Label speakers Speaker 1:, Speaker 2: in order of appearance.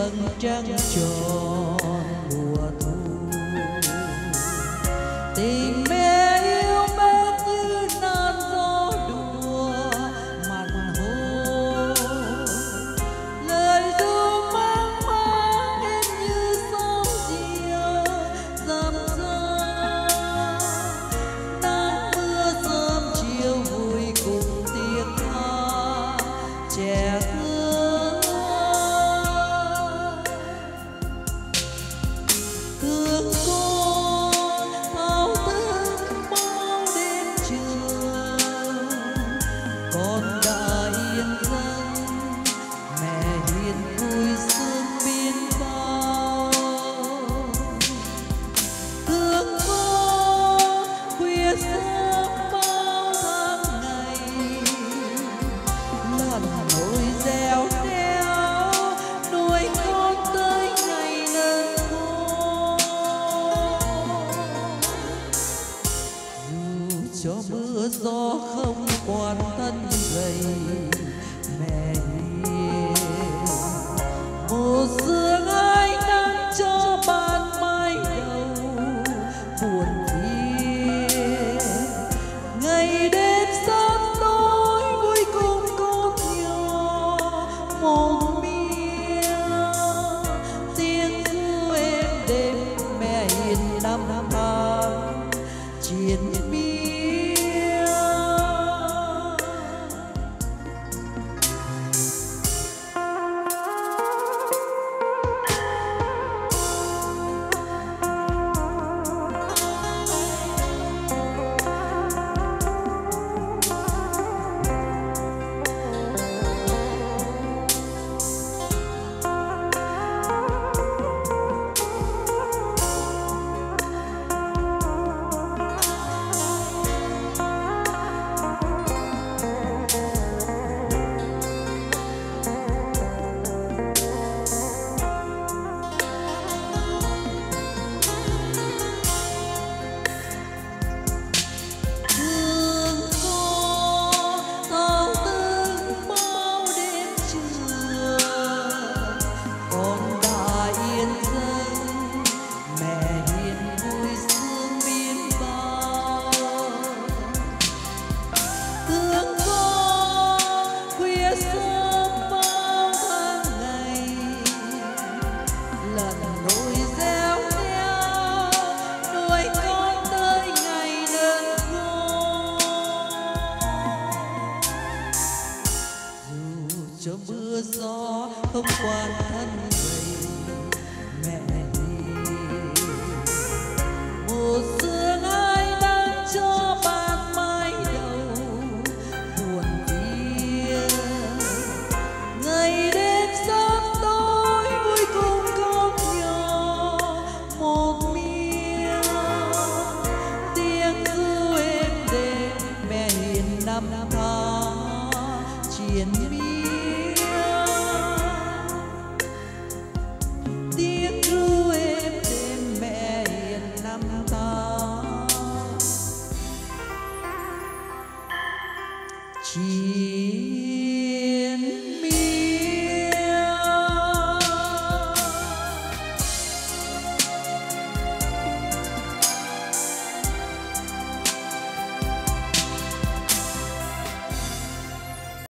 Speaker 1: vầng trăng tròn. cho mưa gió không quan thân gầy mẹ hiền, một dương ai đang cho ban mai đầu buồn phiền. Ngày đêm sau 很怀念你。ti.